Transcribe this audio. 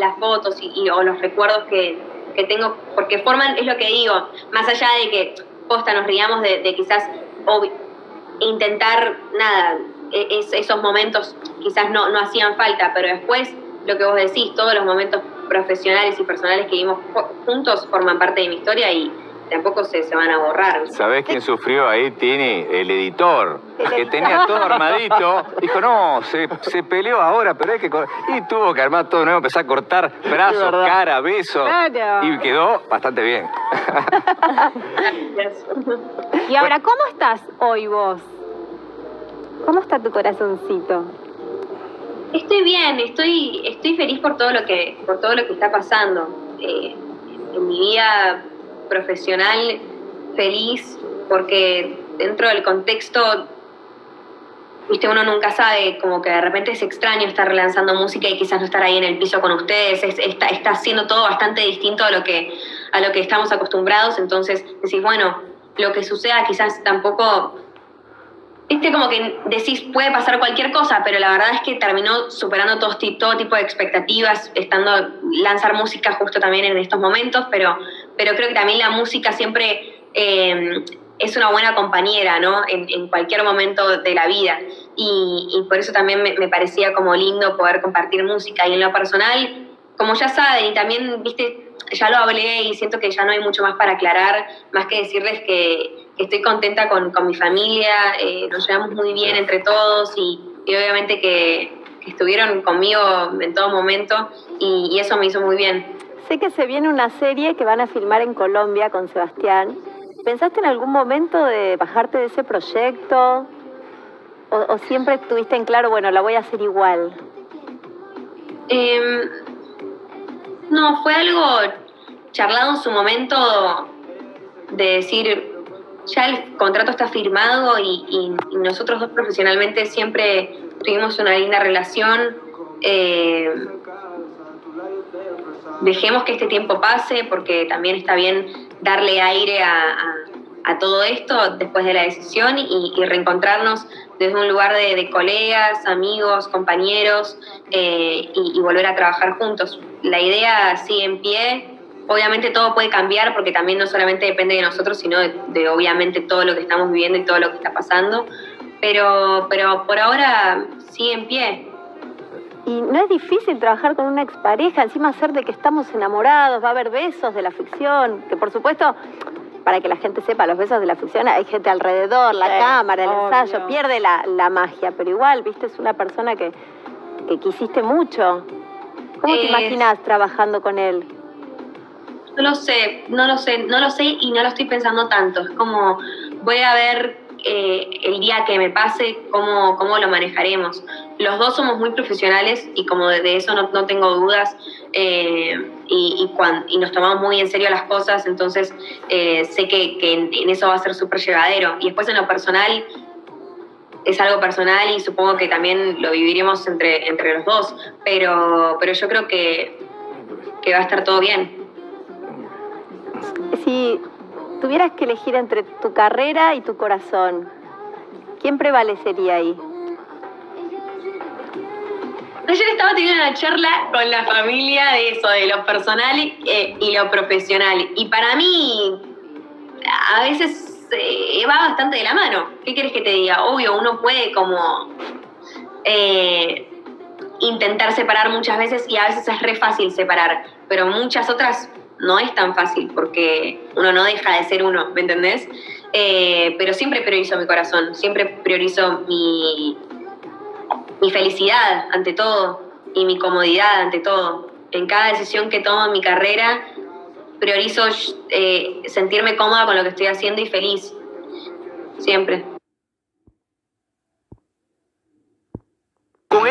las fotos y, o los recuerdos que, que, tengo, porque forman, es lo que digo, más allá de que posta nos riamos de, de quizás intentar, nada, e, esos momentos quizás no, no hacían falta, pero después lo que vos decís, todos los momentos profesionales y personales que vivimos juntos forman parte de mi historia y tampoco se, se van a borrar. ¿Sabés quién sufrió ahí? Tiene el editor, que tenía todo armadito. Dijo, no, se, se peleó ahora, pero hay que... Y tuvo que armar todo nuevo, empezar a cortar brazos, cara, besos. Y quedó bastante bien. y ahora, ¿cómo estás hoy vos? ¿Cómo está tu corazoncito? Estoy bien, estoy, estoy feliz por todo lo que, por todo lo que está pasando. Eh, en mi vida profesional, feliz, porque dentro del contexto, viste, uno nunca sabe, como que de repente es extraño estar relanzando música y quizás no estar ahí en el piso con ustedes, está, está haciendo todo bastante distinto a lo que, a lo que estamos acostumbrados, entonces decís, bueno, lo que suceda quizás tampoco viste como que decís, puede pasar cualquier cosa, pero la verdad es que terminó superando todo, todo tipo de expectativas, estando lanzar música justo también en estos momentos, pero, pero creo que también la música siempre eh, es una buena compañera, ¿no? En, cualquier momento de la vida. Y, por eso también me, me, parecía como lindo poder compartir música. Y en lo personal, como ya saben, y también, viste, ya lo hablé y siento que ya no hay mucho más para aclarar, más que decirles que, estoy contenta con, mi familia, eh, nos llevamos muy bien entre todos y, obviamente que, estuvieron conmigo en todo momento y, eso me hizo muy bien. Sé que se viene una serie que van a filmar en Colombia con Sebastián. ¿Pensaste en algún momento de bajarte de ese proyecto? ¿O, siempre tuviste en claro, bueno, la voy a hacer igual? Eh, no, fue algo charlado en su momento de decir, ya el contrato está firmado y, nosotros dos profesionalmente siempre tuvimos una linda relación. Eh, dejemos que este tiempo pase porque también está bien darle aire a, todo esto después de la decisión y, reencontrarnos desde un lugar de, colegas, amigos, compañeros eh, y volver a trabajar juntos la idea sigue en pie. Obviamente todo puede cambiar porque también no solamente depende de nosotros, sino de, obviamente todo lo que estamos viviendo y todo lo que está pasando. Pero, pero por ahora sigue en pie. Y no es difícil trabajar con una expareja, encima hacer de que estamos enamorados, va a haber besos de la ficción, que por supuesto, para que la gente sepa, los besos de la ficción hay gente alrededor, la cámara, el ensayo, pierde la, la, magia, pero igual, viste, es una persona que, que quisiste mucho. ¿Cómo te imaginas trabajando con él? No lo sé, no lo sé, no lo sé y no lo estoy pensando tanto. Es como, voy a ver eh, el día que me pase cómo, cómo lo manejaremos. Los dos somos muy profesionales y como de, eso no, no, tengo dudas eh, y, y, nos tomamos muy en serio las cosas, entonces eh, sé que, que en, en, eso va a ser súper llevadero. Y después en lo personal es algo personal y supongo que también lo viviremos entre, entre los dos, pero, pero yo creo que, que va a estar todo bien. Si tuvieras que elegir entre tu carrera y tu corazón, ¿quién prevalecería ahí? Ayer estaba teniendo una charla con la familia de eso, de lo personal eh, y lo profesional. Y para mí, a veces va bastante de la mano. ¿Qué quieres que te diga? Obvio, uno puede como eh, intentar separar muchas veces y a veces es re fácil separar, pero muchas otras no es tan fácil porque uno no deja de ser uno, ¿me entendés? Eh, pero siempre priorizo mi corazón, siempre priorizo mi, mi felicidad ante todo y mi comodidad ante todo. En cada decisión que tomo en mi carrera, priorizo eh, sentirme cómoda con lo que estoy haciendo y feliz. Siempre. Con